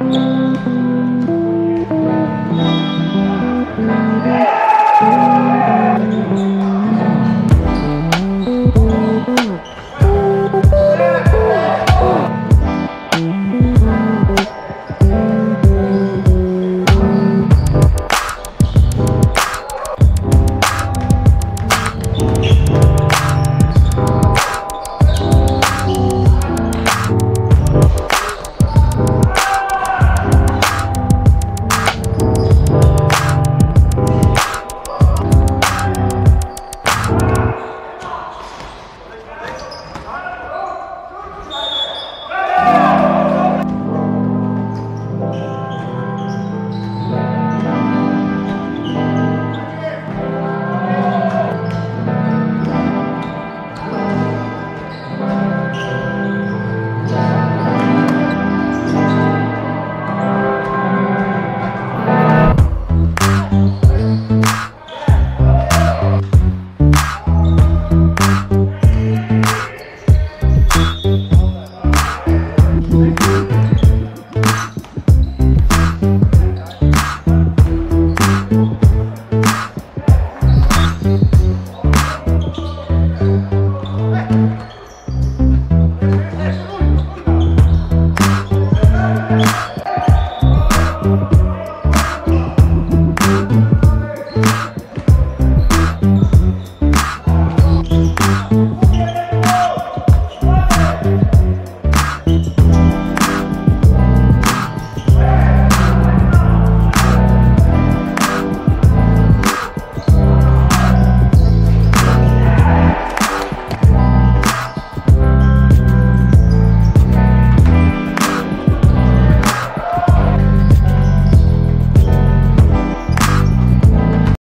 Música